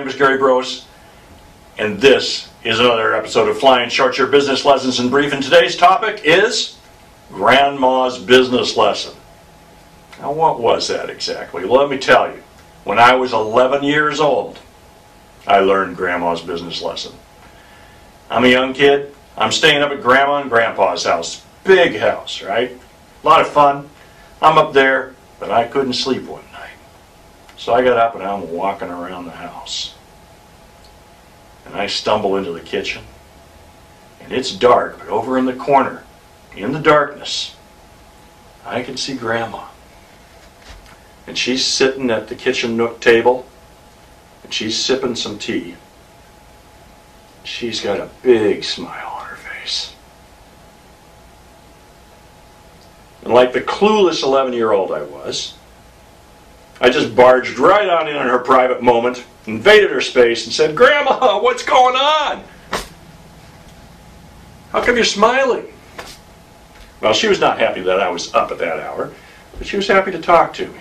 name is Gary Brose, and this is another episode of Flying Short Your Business Lessons in Brief. And today's topic is Grandma's Business Lesson. Now, what was that exactly? Let me tell you. When I was 11 years old, I learned Grandma's business lesson. I'm a young kid. I'm staying up at Grandma and Grandpa's house. Big house, right? A lot of fun. I'm up there, but I couldn't sleep one. So I got up and I'm walking around the house. And I stumble into the kitchen. And it's dark, but over in the corner, in the darkness, I can see Grandma. And she's sitting at the kitchen nook table, and she's sipping some tea. She's got a big smile on her face. And like the clueless 11 year old I was, I just barged right on in on her private moment, invaded her space, and said, Grandma, what's going on? How come you're smiling? Well, she was not happy that I was up at that hour, but she was happy to talk to me.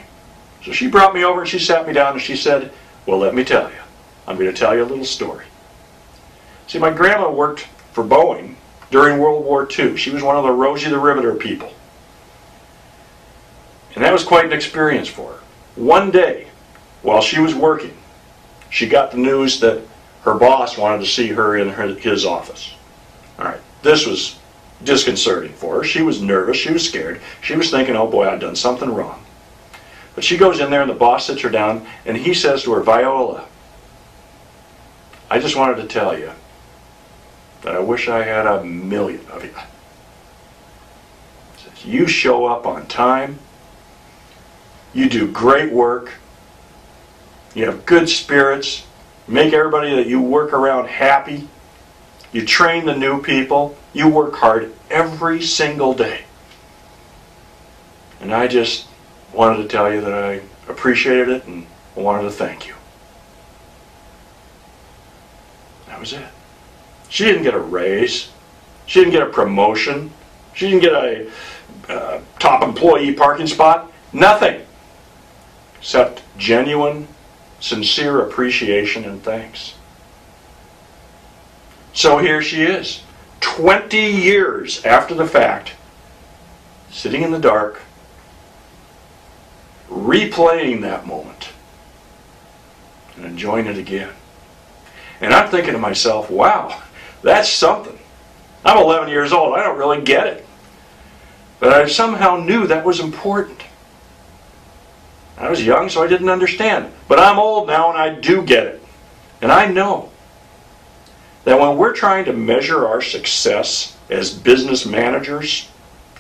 So she brought me over and she sat me down and she said, Well, let me tell you. I'm going to tell you a little story. See, my grandma worked for Boeing during World War II. She was one of the Rosie the Riveter people. And that was quite an experience for her. One day, while she was working, she got the news that her boss wanted to see her in her, his office. All right, this was disconcerting for her. She was nervous, she was scared. She was thinking, oh boy, I've done something wrong. But she goes in there and the boss sits her down and he says to her, Viola, I just wanted to tell you that I wish I had a million of you. Says, you show up on time, you do great work, you have good spirits, make everybody that you work around happy, you train the new people, you work hard every single day. And I just wanted to tell you that I appreciated it and wanted to thank you. That was it. She didn't get a raise. She didn't get a promotion. She didn't get a uh, top employee parking spot. Nothing. Except genuine, sincere appreciation and thanks. So here she is, 20 years after the fact, sitting in the dark, replaying that moment and enjoying it again. And I'm thinking to myself, wow, that's something. I'm 11 years old. I don't really get it. But I somehow knew that was important. I was young, so I didn't understand. But I'm old now and I do get it. And I know that when we're trying to measure our success as business managers,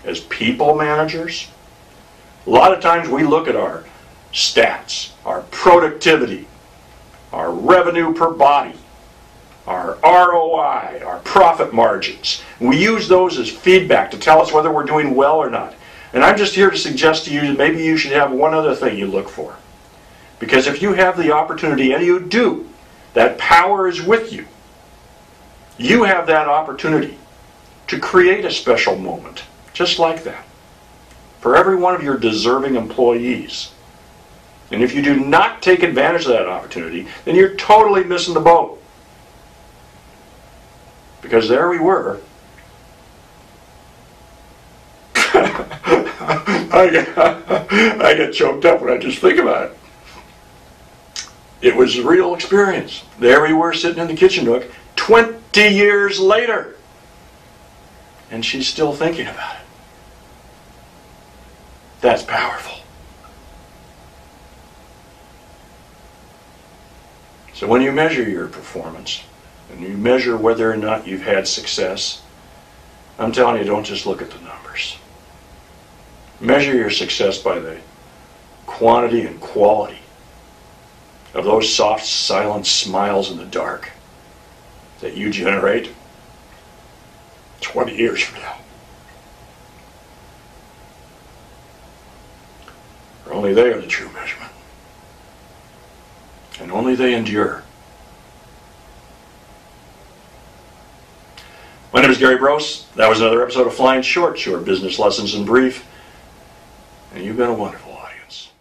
as people managers, a lot of times we look at our stats, our productivity, our revenue per body, our ROI, our profit margins. We use those as feedback to tell us whether we're doing well or not. And I'm just here to suggest to you that maybe you should have one other thing you look for. Because if you have the opportunity, and you do, that power is with you. You have that opportunity to create a special moment, just like that for every one of your deserving employees. And if you do not take advantage of that opportunity, then you're totally missing the boat. Because there we were. I, get, I get choked up when I just think about it. It was a real experience. There we were sitting in the kitchen nook 20 years later. And she's still thinking about it. That's powerful. So when you measure your performance and you measure whether or not you've had success, I'm telling you, don't just look at the numbers. Measure your success by the quantity and quality of those soft, silent smiles in the dark that you generate 20 years from now. For only they are the true measurement. And only they endure. My name is Gary Brose. That was another episode of Flying Short, Short Business Lessons in Brief. And you've been a wonderful audience.